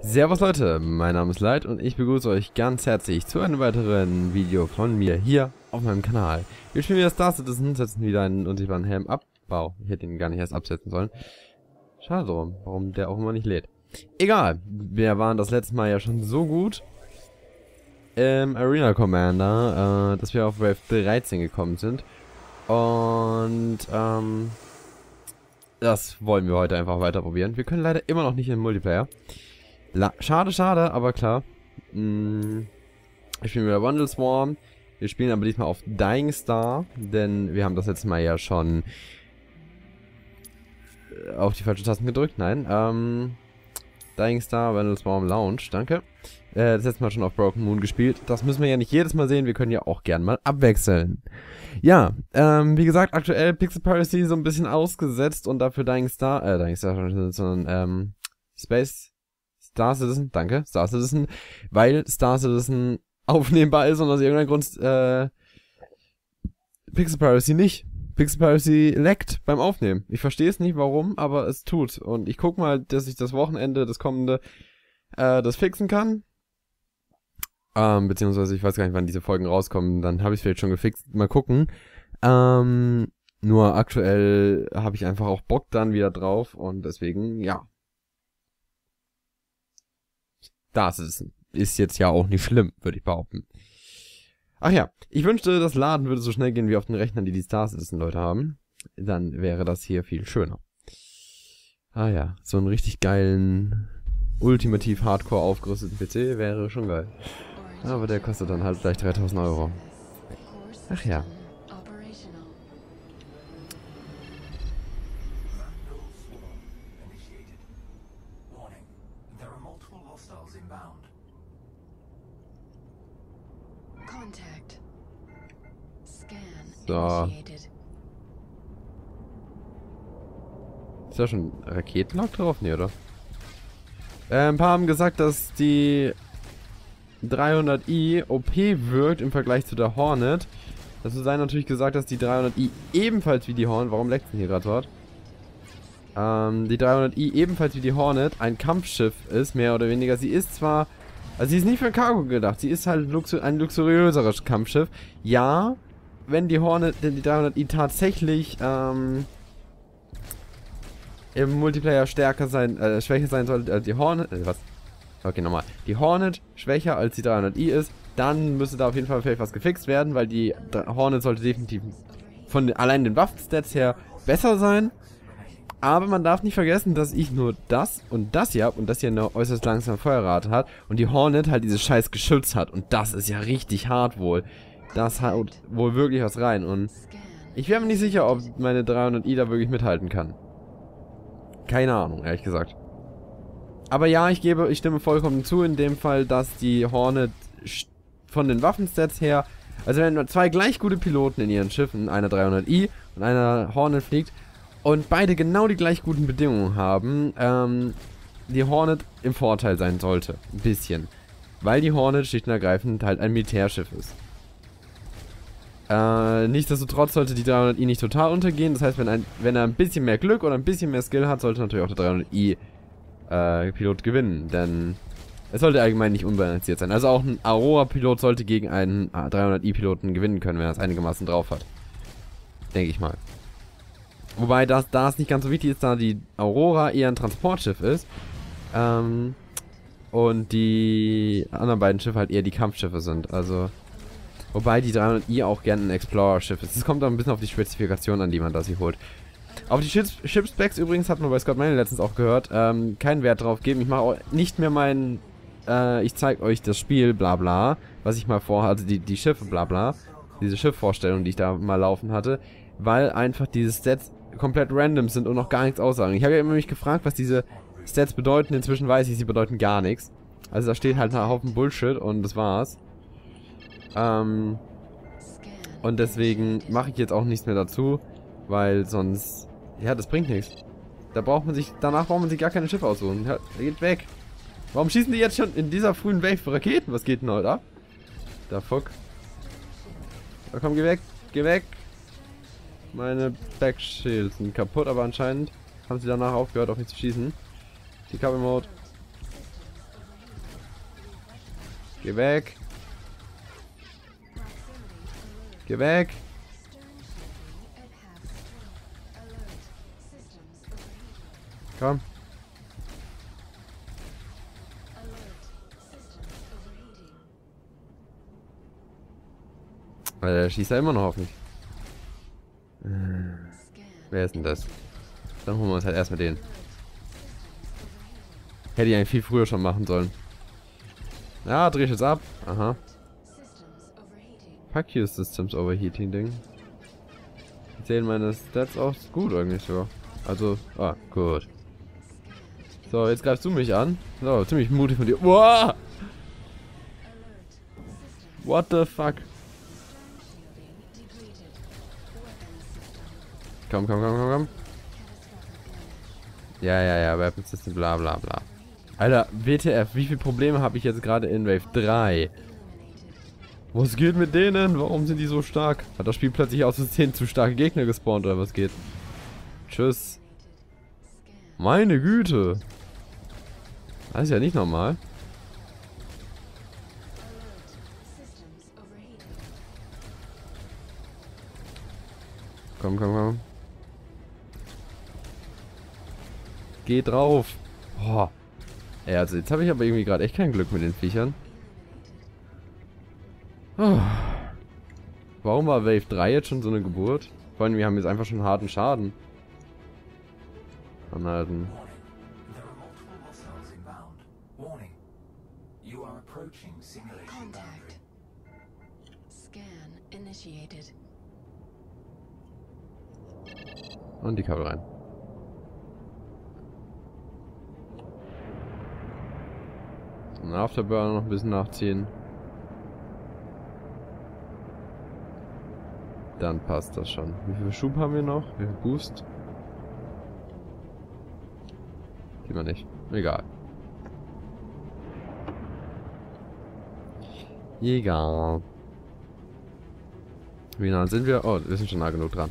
Servus Leute, mein Name ist Light und ich begrüße euch ganz herzlich zu einem weiteren Video von mir hier auf meinem Kanal. Wir spielen wieder Star Citizen, setzen wieder einen unsichtbaren Helm ab. Wow, ich hätte ihn gar nicht erst absetzen sollen. Schade drum, warum der auch immer nicht lädt. Egal, wir waren das letzte Mal ja schon so gut im Arena Commander, äh, dass wir auf Wave 13 gekommen sind. Und, ähm, das wollen wir heute einfach weiter probieren. Wir können leider immer noch nicht in Multiplayer. La schade, schade, aber klar. Mm, wir spielen wieder Bundle Swarm. Wir spielen aber diesmal auf Dying Star, denn wir haben das letzte Mal ja schon äh, auf die falsche Tasten gedrückt. Nein, ähm, Dying Star, Bundle Swarm Lounge, danke. Äh, das letzte Mal schon auf Broken Moon gespielt. Das müssen wir ja nicht jedes Mal sehen, wir können ja auch gern mal abwechseln. Ja, ähm, wie gesagt, aktuell Pixel Piracy so ein bisschen ausgesetzt und dafür Dying Star, äh, Dying Star, sondern, ähm, Space Star Citizen, danke, Star Citizen, weil Star Citizen aufnehmbar ist und aus irgendeinem Grund äh, Pixel Piracy nicht. Pixel Piracy leckt beim Aufnehmen. Ich verstehe es nicht, warum, aber es tut. Und ich guck mal, dass ich das Wochenende, das kommende, äh, das fixen kann. Ähm, beziehungsweise ich weiß gar nicht, wann diese Folgen rauskommen. Dann habe ich vielleicht schon gefixt. Mal gucken. Ähm, nur aktuell habe ich einfach auch Bock dann wieder drauf und deswegen, ja, das ist, ist jetzt ja auch nicht schlimm, würde ich behaupten. Ach ja, ich wünschte, das Laden würde so schnell gehen wie auf den Rechnern, die die Star Citizen Leute haben. Dann wäre das hier viel schöner. Ah ja, so einen richtig geilen, ultimativ hardcore aufgerüsteten PC wäre schon geil. Aber der kostet dann halt gleich 3000 Euro. Ach ja. So. Ist da schon Raketenlock drauf? Nee, oder? Äh, ein paar haben gesagt, dass die 300i OP wirkt im Vergleich zu der Hornet. Dazu sei natürlich gesagt, dass die 300i ebenfalls wie die Hornet, warum leckt denn hier gerade dort? Ähm, die 300i ebenfalls wie die Hornet ein Kampfschiff ist, mehr oder weniger. Sie ist zwar, also sie ist nicht für Cargo gedacht, sie ist halt luxu ein luxuriöseres Kampfschiff. Ja, wenn die Hornet, denn die 300i tatsächlich ähm, im Multiplayer stärker sein, äh, schwächer sein sollte als die Hornet, äh, was? Okay, nochmal. Die Hornet schwächer als die 300i ist, dann müsste da auf jeden Fall vielleicht was gefixt werden, weil die Hornet sollte definitiv von allein den Waffenstats her besser sein. Aber man darf nicht vergessen, dass ich nur das und das hier habe und das hier eine äußerst langsame Feuerrate hat und die Hornet halt dieses scheiß Geschütz hat und das ist ja richtig hart wohl. Das haut wohl wirklich was rein. Und ich wäre mir nicht sicher, ob meine 300i da wirklich mithalten kann. Keine Ahnung, ehrlich gesagt. Aber ja, ich gebe, ich stimme vollkommen zu in dem Fall, dass die Hornet von den Waffenstats her, also wenn zwei gleich gute Piloten in ihren Schiffen, einer 300i und einer Hornet fliegt, und beide genau die gleich guten Bedingungen haben, ähm, die Hornet im Vorteil sein sollte. Ein bisschen. Weil die Hornet schlicht und ergreifend halt ein Militärschiff ist. Äh, nichtsdestotrotz sollte die 300i nicht total untergehen. Das heißt, wenn, ein, wenn er ein bisschen mehr Glück oder ein bisschen mehr Skill hat, sollte natürlich auch der 300i äh, Pilot gewinnen. Denn es sollte allgemein nicht unbalanciert sein. Also auch ein Aurora-Pilot sollte gegen einen 300i-Piloten gewinnen können, wenn er es einigermaßen drauf hat. Denke ich mal. Wobei das, da es nicht ganz so wichtig ist, da die Aurora eher ein Transportschiff ist. Ähm, und die anderen beiden Schiffe halt eher die Kampfschiffe sind. Also Wobei die 300i auch gerne ein Explorer-Schiff ist. Es kommt auch ein bisschen auf die Spezifikation an, die man da sich holt. Auf die Ship-Specs übrigens hat man bei Scott Manley letztens auch gehört, ähm, keinen Wert drauf geben. Ich mache nicht mehr meinen, äh, ich zeige euch das Spiel, bla bla, was ich mal vorhatte, also die, die Schiffe, bla bla, diese Schiffvorstellung, die ich da mal laufen hatte, weil einfach diese Stats komplett random sind und noch gar nichts aussagen. Ich habe ja immer mich gefragt, was diese Stats bedeuten. Inzwischen weiß ich, sie bedeuten gar nichts. Also da steht halt ein Haufen Bullshit und das war's. Ähm, und deswegen mache ich jetzt auch nichts mehr dazu, weil sonst, ja, das bringt nichts. Da braucht man sich, danach braucht man sich gar keine Schiffe aussuchen. Ja, geht weg. Warum schießen die jetzt schon in dieser frühen Wave Raketen? Was geht denn heute ab? Da fuck. Da komm, geh weg, geh weg. Meine Backshields sind kaputt, aber anscheinend haben sie danach aufgehört, auf mich zu schießen. Die Cover Mode. Geh weg. Geh weg. Komm. Weil der schießt er immer noch auf mich. Wer ist denn das? Dann holen wir uns halt erstmal den. Hätte ich eigentlich viel früher schon machen sollen. Ja, dreh ich jetzt ab. Aha. Fuck you, Systems Overheating Ding. Sehen meine Stats auch gut eigentlich so. Also, ah, gut. So, jetzt greifst du mich an. So, ziemlich mutig von dir. Wow! What the fuck? Komm, komm, komm, komm, komm. Ja, ja, ja, Weapon System, bla bla bla. Alter, WTF, wie viele Probleme habe ich jetzt gerade in Wave 3? Was geht mit denen? Warum sind die so stark? Hat das Spiel plötzlich aus Versehen zu starke Gegner gespawnt oder was geht? Tschüss. Meine Güte. Das ist ja nicht normal. Komm, komm, komm. Geh drauf. Boah. Ey, also jetzt habe ich aber irgendwie gerade echt kein Glück mit den Viechern. Oh. Warum war Wave 3 jetzt schon so eine Geburt? Vor allem, wir haben jetzt einfach schon harten Schaden. Anhalten. Und die Kabel rein. Ein Afterburner noch ein bisschen nachziehen. Dann passt das schon. Wie viel Schub haben wir noch? Wie viel Boost? Man nicht. Egal. Egal. Wie nah sind wir? Oh, wir sind schon nah genug dran.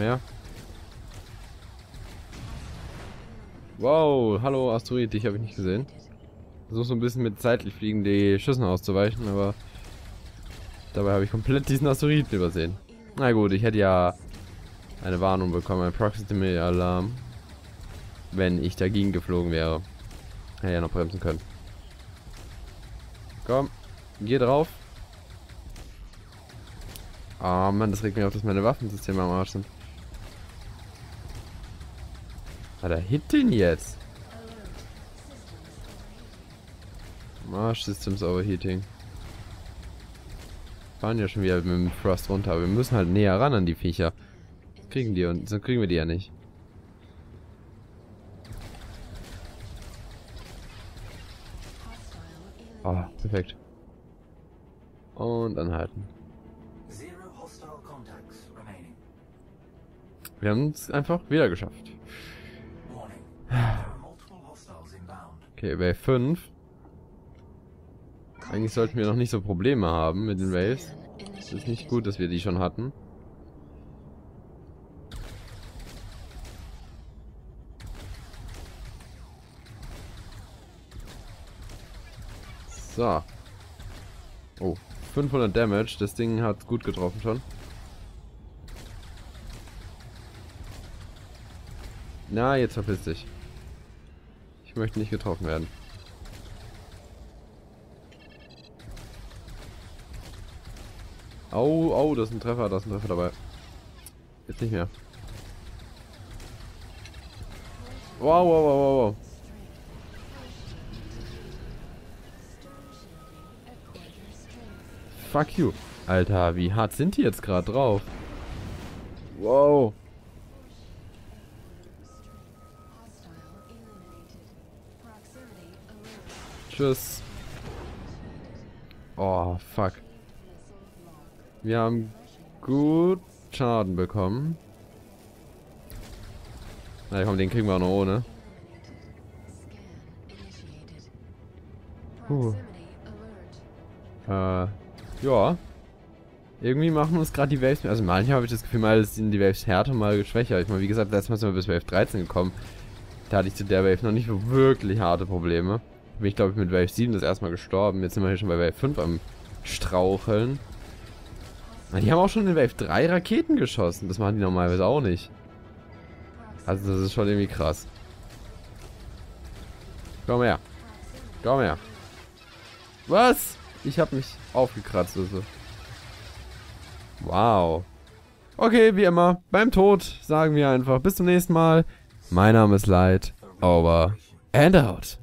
Mehr. Wow, hallo Asteroid, dich habe ich nicht gesehen. Versuche so ein bisschen mit zeitlich fliegen die Schüssen auszuweichen, aber dabei habe ich komplett diesen Asteroiden übersehen. Na gut, ich hätte ja eine Warnung bekommen, ein Proximity Alarm, wenn ich dagegen geflogen wäre. Hätte ja noch bremsen können. Komm, geh drauf. Oh Mann, das regt mich auf, dass meine Waffensysteme am Arsch sind. Hat er Hit den jetzt? Marsh Systems Overheating. Fahren ja schon wieder mit dem Frost runter, aber wir müssen halt näher ran an die Viecher. Kriegen die und so kriegen wir die ja nicht. Oh, perfekt. Und anhalten. Wir haben es einfach wieder geschafft. Okay, Wave 5. Eigentlich sollten wir noch nicht so Probleme haben mit den Waves. Es ist nicht gut, dass wir die schon hatten. So. Oh, 500 Damage. Das Ding hat gut getroffen schon. Na, jetzt verpiss dich. Ich möchte nicht getroffen werden. Au, au, das ist ein Treffer, da ist ein Treffer dabei. Jetzt nicht mehr. Wow, wow, wow, wow, wow. Fuck you. Alter, wie hart sind die jetzt gerade drauf? Wow. Tschüss. Oh, fuck. Wir haben gut Schaden bekommen. Na komm, den kriegen wir auch noch ohne. Puh. Äh, ja. Irgendwie machen uns gerade die Waves, also manchmal habe ich das Gefühl, mal sind die Waves härter, mal schwächer. Ich meine, wie gesagt, letztes Mal sind wir bis Wave 13 gekommen. Da hatte ich zu der Wave noch nicht wirklich harte Probleme. Bin ich, glaube ich, mit Wave 7 das erstmal gestorben. Jetzt sind wir hier schon bei Wave 5 am Straucheln. Die haben auch schon in Wave 3 Raketen geschossen. Das machen die normalerweise auch nicht. Also das ist schon irgendwie krass. Komm her. Komm her. Was? Ich habe mich aufgekratzt. Also. Wow. Okay, wie immer, beim Tod sagen wir einfach bis zum nächsten Mal. Mein Name ist Light. Over and out.